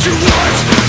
what you want.